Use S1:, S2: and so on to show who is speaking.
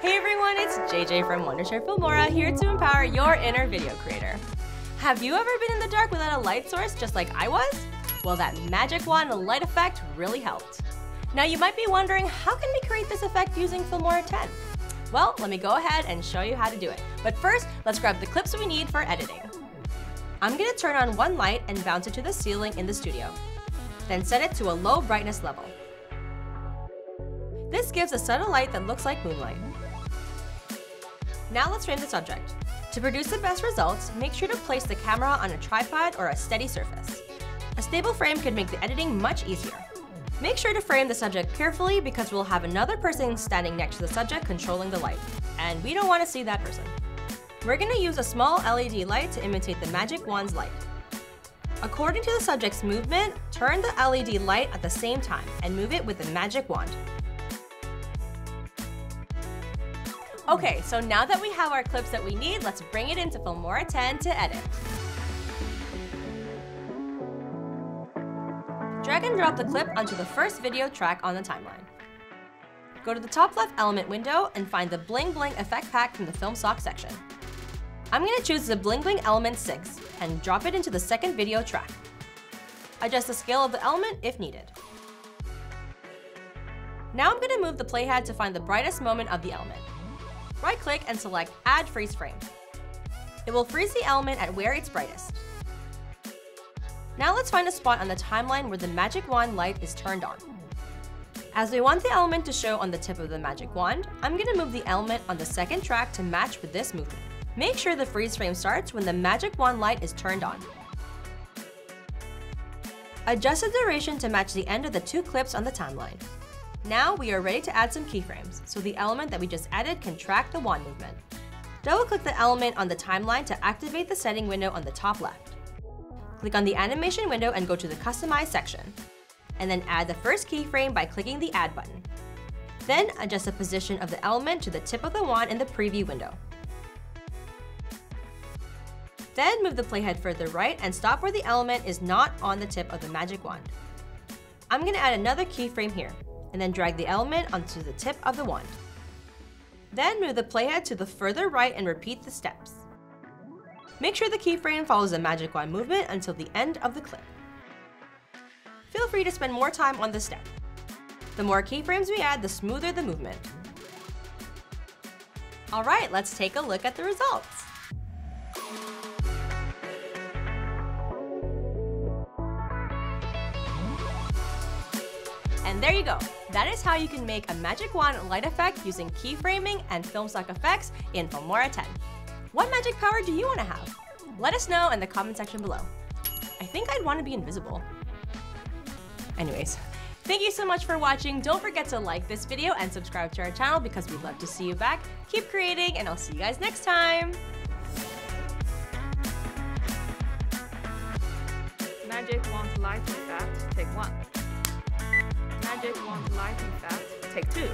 S1: Hey everyone, it's JJ from Wondershare Filmora here to empower your inner video creator. Have you ever been in the dark without a light source just like I was? Well, that magic wand light effect really helped. Now you might be wondering, how can we create this effect using Filmora 10? Well, let me go ahead and show you how to do it. But first, let's grab the clips we need for editing. I'm gonna turn on one light and bounce it to the ceiling in the studio. Then set it to a low brightness level. This gives a subtle light that looks like moonlight. Now let's frame the subject. To produce the best results, make sure to place the camera on a tripod or a steady surface. A stable frame can make the editing much easier. Make sure to frame the subject carefully because we'll have another person standing next to the subject controlling the light, and we don't want to see that person. We're going to use a small LED light to imitate the magic wand's light. According to the subject's movement, turn the LED light at the same time and move it with the magic wand. Okay, so now that we have our clips that we need, let's bring it into Filmora 10 to edit. Drag and drop the clip onto the first video track on the timeline. Go to the top left element window and find the Bling Bling effect pack from the Filmstock section. I'm going to choose the Bling Bling Element 6 and drop it into the second video track. Adjust the scale of the element if needed. Now I'm going to move the playhead to find the brightest moment of the element. Right-click and select Add Freeze Frame. It will freeze the element at where it's brightest. Now let's find a spot on the timeline where the magic wand light is turned on. As we want the element to show on the tip of the magic wand, I'm going to move the element on the second track to match with this movement. Make sure the freeze frame starts when the magic wand light is turned on. Adjust the duration to match the end of the two clips on the timeline. Now we are ready to add some keyframes, so the element that we just added can track the wand movement. Double-click the element on the timeline to activate the setting window on the top left. Click on the animation window and go to the Customize section. And then add the first keyframe by clicking the Add button. Then adjust the position of the element to the tip of the wand in the preview window. Then move the playhead further right and stop where the element is not on the tip of the magic wand. I'm going to add another keyframe here, and then drag the element onto the tip of the wand. Then move the playhead to the further right and repeat the steps. Make sure the keyframe follows the magic wand movement until the end of the clip. Feel free to spend more time on this step. The more keyframes we add, the smoother the movement. Alright, let's take a look at the results. And there you go. That is how you can make a magic wand light effect using keyframing and Filmstock effects in Filmora 10. What magic power do you want to have? Let us know in the comment section below. I think I'd want to be invisible. Anyways, thank you so much for watching. Don't forget to like this video and subscribe to our channel because we'd love to see you back. Keep creating and I'll see you guys next time.
S2: Magic wand light effect, take one. Take two.